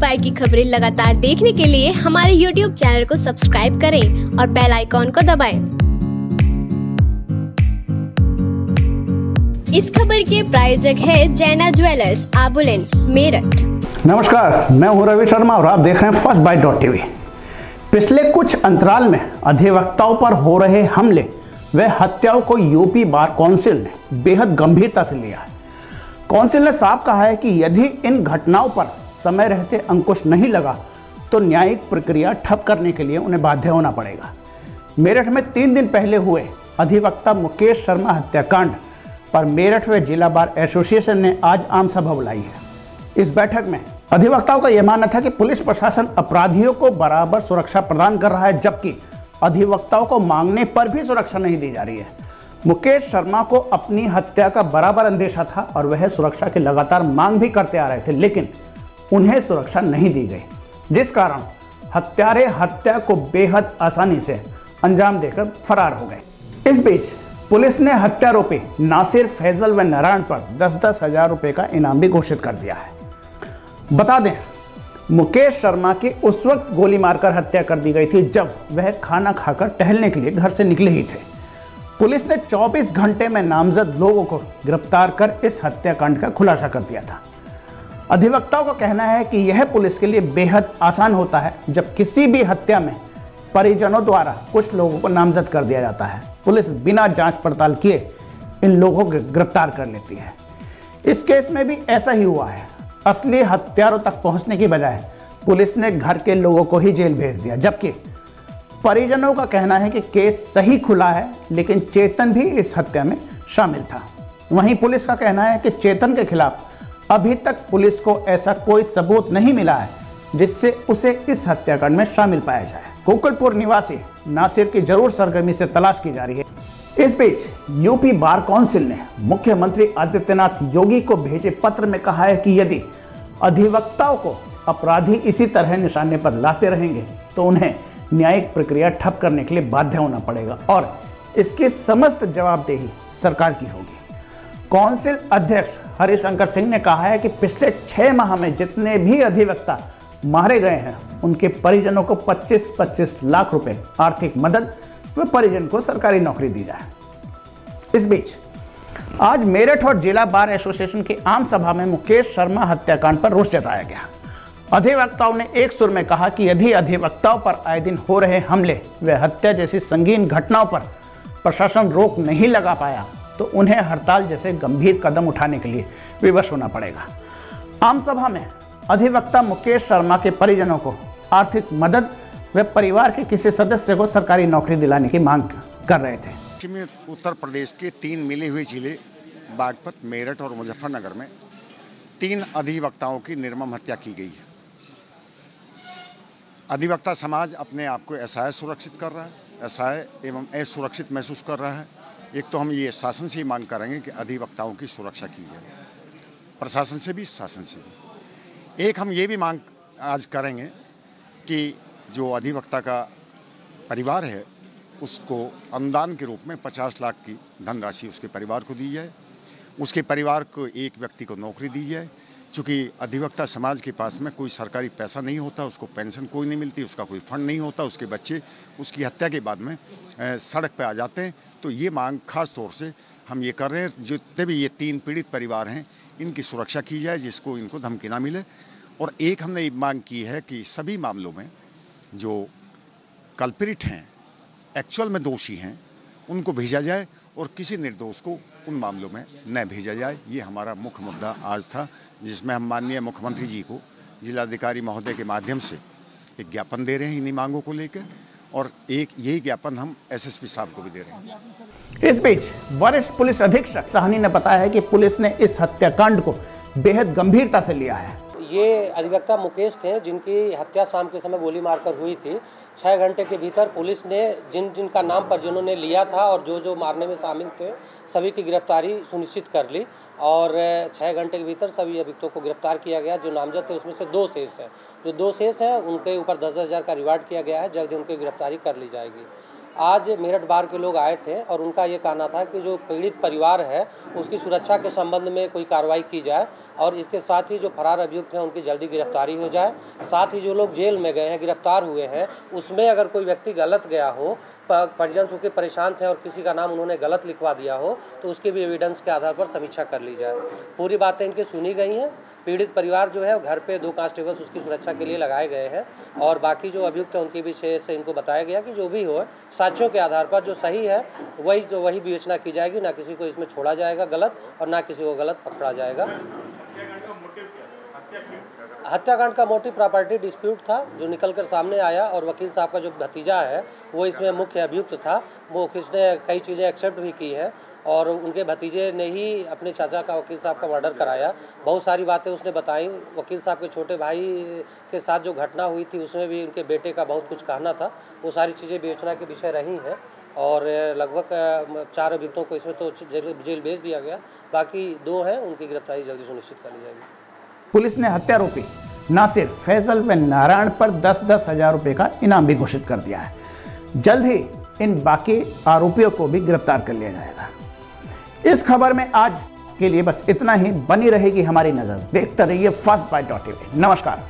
Inspire की खबरें लगातार देखने के लिए हमारे यूट्यूब चैनल को सब्सक्राइब करें और बेल आइकॉन को दबाएँ। इस खबर के प्रायोजक है जैना ज्वेलर्स, आबुलेन, मेरठ। नमस्कार, मैं हूँ रवि शर्मा और आप देख रहे हैं फ़र्स्ट बाइट डॉट टीवी पिछले कुछ अंतराल में अधिवक्ताओं पर हो रहे हमले, व हत्याओं को यूपी बार काउंसिल ने बेहद गंभीरता से लिया है। काउंसिल ने साफ़ कहा है कि यदि इन घटनाओं पर समय रहते अंकुश नहीं लगा तो न्यायिक प्रक्रिया ठप करने के लिए उन्हें बाध्य होना पड़ेगा। मेरठ में तीन दिन पहले हुए अधिवक्ता मुकेश शर्मा हत्याकांड पर मेरठ व जिला बार एसोसिएशन ने आज आम सभा बुलाई है। इस बैठक में अधिवक्ताओं का यह मानना था कि पुलिस प्रशासन अपराधियों को बराबर सुरक्षा प्रदान कर रहा है, जबकि अधिवक्ताओं को मांगने पर भी सुरक्षा नहीं दी जा रही है। मुकेश शर्मा को अपनी हत्या का बराबर अंदेशा था और वह सुरक्षा की लगातार मांग भी करते आ रहे थे, लेकिन उन्हें सुरक्षा नहीं दी गई। जिस कारण हत्यारे हत्या को बेहद आसानी से अंजाम देकर फरार हो गए। इस बीच पुलिस ने हत्यारोपी नासिर फैजल व नारायण पर दस दस हज़ार रुपए का इनाम भी घोषित कर दिया है। बता दें, मुकेश शर्मा की उस वक्त गोली मारकर हत्या कर दी गई थी जब वह खाना खाकर टहलने के लिए घर से निकले ही थे। पुलिस ने 24 घंटे में नामजद लोगों को गिरफ़्तार कर इस हत्याकांड का खुलासा कर दिया था। अधिवक्ताओं का कहना है कि यह पुलिस के लिए बेहद आसान होता है, जब किसी भी हत्या में परिजनों द्वारा कुछ लोगों को नामजद कर दिया जाता है। पुलिस बिना जाँच पड़ताल किए इन लोगों को गिरफ़्तार कर लेती है। इस केस में भी ऐसा ही हुआ है। असली हत्यारों तक पहुँचने की बजाय पुलिस ने घर के लोगों को ही जेल भेज दिया, जबकि परिजनों का कहना है कि केस सही खुला है, लेकिन चेतन भी इस हत्या में शामिल था। वहीं पुलिस का कहना है कि चेतन के खिलाफ अभी तक पुलिस को ऐसा कोई सबूत नहीं मिला है जिससे उसे इस हत्याकांड में शामिल पाया जाए। गोकुलपुर निवासी नासिर की ज़रूर सरगर्मी से तलाश की जा रही है। इस बीच यूपी बार काउंसिल ने मुख्यमंत्री आदित्यनाथ योगी को भेजे पत्र में कहा है कि यदि अधिवक्ताओं को अपराधी इसी तरह निशाने पर लाते रहेंगे तो उन्हें न्यायिक प्रक्रिया ठप करने के लिए बाध्य होना पड़ेगा और इसकी समस्त जवाबदेही सरकार की होगी। काउंसिल अध्यक्ष हरिशंकर सिंह ने कहा है कि पिछले छह माह में जितने भी अधिवक्ता मारे गए हैं, उनके परिजनों को 25-25 लाख रुपए आर्थिक मदद व परिजन को सरकारी नौकरी दी जाए। इस बीच, आज मेरठ और जिला बार एसोसिएशन की आम सभा में मुकेश शर्मा हत्याकांड पर रोष जताया गया। अधिवक्ताओं ने एक सुर में कहा कि यदि अधिवक्ताओं पर आए दिन हो रहे हमले व हत्या जैसी संगीन घटनाओं पर प्रशासन रोक नहीं लगा पाया तो उन्हें हड़ताल जैसे गंभीर कदम उठाने के लिए विवश होना पड़ेगा। आम सभा में अधिवक्ता मुकेश शर्मा के परिजनों को आर्थिक मदद व परिवार के किसी सदस्य को सरकारी नौकरी दिलाने की मांग कर रहे थे। उत्तर प्रदेश के तीन मिले हुए ज़िले, बागपत, मेरठ और मुजफ्फरनगर में तीन अधिवक्ताओं की निर्मम हत्या की गई है। अधिवक्ता समाज अपने आप को ऐसा सुरक्षित कर रहा है ऐसा एवं असुरक्षित महसूस कर रहा है। एक तो हम ये शासन से ही मांग करेंगे कि अधिवक्ताओं की सुरक्षा की जाए। प्रशासन से भी, शासन से भी। एक हम ये भी मांग आज करेंगे कि जो अधिवक्ता का परिवार है, उसको अनुदान के रूप में 50 लाख की धनराशि उसके परिवार को दी जाए। उसके परिवार को एक व्यक्ति को नौकरी दी जाए। चूँकि अधिवक्ता समाज के पास में कोई सरकारी पैसा नहीं होता, उसको पेंशन कोई नहीं मिलती, उसका कोई फंड नहीं होता, उसके बच्चे उसकी हत्या के बाद में सड़क पर आ जाते हैं। तो ये मांग खास तौर से हम ये कर रहे हैं, जितने भी ये तीन पीड़ित परिवार हैं, इनकी सुरक्षा की जाए, जिसको इनको धमकी ना मिले। और एक हमने मांग की है कि सभी मामलों में जो कल्परिट हैं, एक्चुअल में दोषी हैं, उनको भेजा जाए और किसी निर्दोष को उन मामलों में न भेजा जाए। ये हमारा मुख्य मुद्दा आज था जिसमें हम माननीय मुख्यमंत्री जी को जिलाधिकारी महोदय के माध्यम से एक ज्ञापन दे रहे हैं इन्हीं मांगों को लेकर और एक यही ज्ञापन हम एसएसपी साहब को भी दे रहे हैं। इस बीच वरिष्ठ पुलिस अधीक्षक साहनी ने बताया है कि पुलिस ने इस हत्याकांड को बेहद गंभीरता से लिया है। ये अधिवक्ता मुकेश थे जिनकी हत्या शाम के समय गोली मारकर हुई थी। छः घंटे के भीतर पुलिस ने जिन जिनका नाम पर जिन्होंने लिया था और जो जो मारने में शामिल थे, सभी की गिरफ्तारी सुनिश्चित कर ली और छः घंटे के भीतर सभी अभियुक्तों को गिरफ़्तार किया गया। जो नामजद थे, उसमें से दो शेष हैं। जो दो शेष हैं, उनके ऊपर दस दस हज़ार का रिवार्ड किया गया है। जल्द ही उनकी गिरफ्तारी कर ली जाएगी। आज मेरठ बार के लोग आए थे और उनका ये कहना था कि जो पीड़ित परिवार है, उसकी सुरक्षा के संबंध में कोई कार्रवाई की जाए और इसके साथ ही जो फरार अभियुक्त हैं, उनकी जल्दी गिरफ्तारी हो जाए। साथ ही जो लोग जेल में गए हैं, गिरफ़्तार हुए हैं, उसमें अगर कोई व्यक्ति गलत गया हो परिजन चूँकि परेशान थे और किसी का नाम उन्होंने गलत लिखवा दिया हो तो उसके भी एविडेंस के आधार पर समीक्षा कर ली जाए। पूरी बातें इनकी सुनी गई हैं। पीड़ित परिवार जो है घर पे दो कांस्टेबल्स उसकी सुरक्षा के लिए लगाए गए हैं और बाकी जो अभियुक्त हैं, उनके विषय से इनको बताया गया कि जो भी हो, साक्ष्यों के आधार पर जो सही है, वही जो, वही विवेचना की जाएगी, ना किसी को इसमें छोड़ा जाएगा गलत और ना किसी को गलत पकड़ा जाएगा। हत्याकांड का मोटिव प्रॉपर्टी डिस्प्यूट था, जो निकल कर सामने आया और वकील साहब का जो भतीजा है, वो इसमें मुख्य अभियुक्त था। वो किसने कई चीज़ें एक्सेप्ट भी की है और उनके भतीजे ने ही अपने चाचा का वकील साहब का मर्डर कराया। बहुत सारी बातें उसने बताई। वकील साहब के छोटे भाई के साथ जो घटना हुई थी, उसमें भी उनके बेटे का बहुत कुछ कहना था। वो सारी चीज़ें विवेचना के विषय रही हैं और लगभग चार अभियुक्तों को इसमें तो जेल भेज दिया गया। बाकी दो हैं, उनकी गिरफ्तारी जल्दी सुनिश्चित कर ली जाएगी। पुलिस ने हत्यारोपी नासिर फैजल व नारायण पर दस दस हज़ार रुपये का इनाम भी घोषित कर दिया है। जल्द ही इन बाकी आरोपियों को भी गिरफ़्तार कर लिया जाएगा। इस खबर में आज के लिए बस इतना ही। बनी रहेगी हमारी नज़र। देखते रहिए फ़र्स्ट बाइट डॉट नमस्कार।